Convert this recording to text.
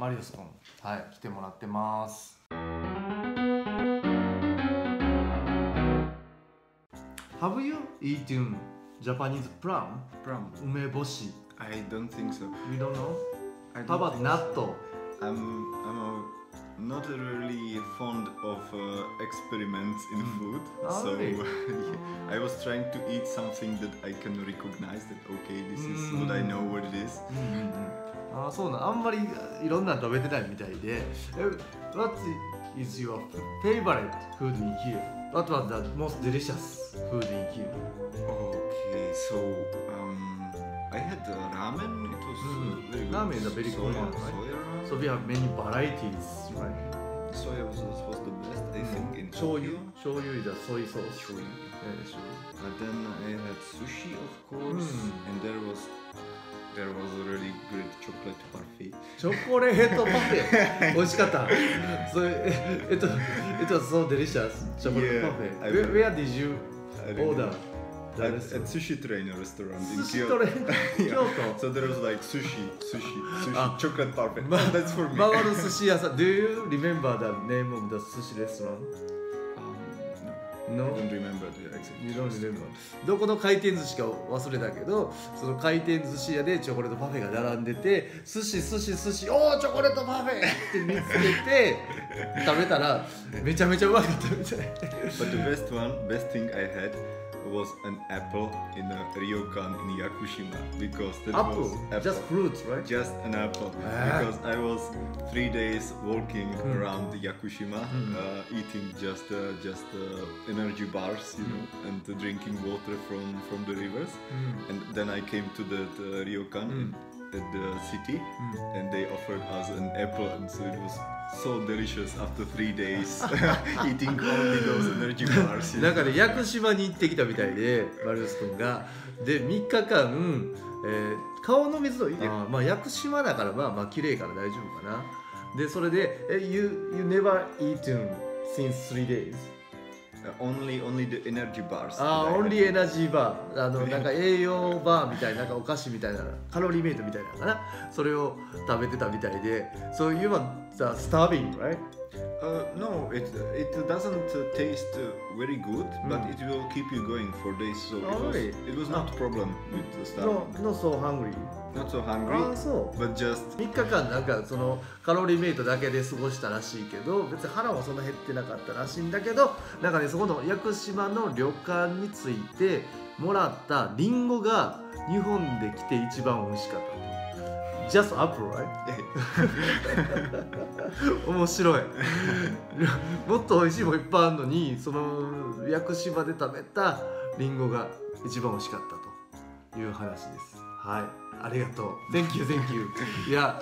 マリオス君はい来てもらってます Have you eaten Japanese plum? Pram. 梅干し I don't think so. You don't know? I How don't about think 納豆 I'm I'm a, not really fond of uh, experiments in food. Oh, so really? yeah, I was trying to eat something that I can recognize that okay, this is what I Mm. know what it is. ああそうなんあんまりいろんなの食べてないみたいでえ What is your favorite food in here? What was the most delicious food in here? Okay, so um, I had uh, ramen. It was uh, Mm. very good. Ramen is a very soya, common, right? Soya ramen. So we have many varieties, right? Soya was, was the best, I think, in 醤油 Tokyo. 醤油 is a soy sauce. Shoyu. えー醤油 And then I had sushi, of course, Mm. and there was there was a really great chocolate parfait. チョコレートパフェ美味しかったそれええっと It was so delicious チョコレートパフ Yeah, ェ I Where, will- where did you I really- order? Restaurant? at Sushi Trainer restaurant in 寿司 Kyoto. トレート Yeah. 京都 So there was like sushi, sushi, sushi, Ah. chocolate parfait. That's for me. 回る寿司屋さん Do you remember the name of the sushi restaurant? Um, no, No? I don't remember the exact. You don't remember どこの回転寿司か忘れたけどその回転寿司屋でチョコレートパフェが並んでて寿司寿司寿司おおチョコレートパフェって見つけて食べたらめちゃめちゃうまかったみたい But the best one, best thing I had was an apple in a ryokan in Yakushima because that Apple was apple. just fruits right Just an apple Ah. because I was three days walking Mm. around Yakushima, Mm. uh, eating just uh, just uh, energy bars, you know, Mm. and uh, drinking water from from the rivers. うん And then I came to the, the ryokan Mm. At the city, and they offered us an apple, and so it was so delicious after three days eating only those energy bars. なん.かね屋久島に行ってきたみたいでマリウス君がで3日間、えー顔の水のあーまあ屋久島だからまあまあ綺麗から大丈夫かなでそれでえ you, you never eaten since three days Uh, only only the energy bars. あ had. オンリーエナジーバーあのなんか栄養バーみたいななんかお菓子みたいなカロリーメイトみたいなのかな？それを食べてたみたいでそういうは the starving right? Uh, no, it it doesn't uh, taste uh, very good, but Mm. it will keep you going for days. So it Oh, was really? it was not problem with the stuff. no not so hungry Not so あ hungry, あそう but just 3日間なんかそのカロリーメイトだけで過ごしたらしいけど別に腹もそんな減ってなかったらしいんだけどなんかねそこの屋久島の旅館についてもらったリンゴが日本で来て一番美味しかった Just apple, right? 面白い。もっと美味しいもんいっぱいあるのにその屋久島で食べたリンゴが一番美味しかったという話です。はい。ありがとう。Thank you, thank you いや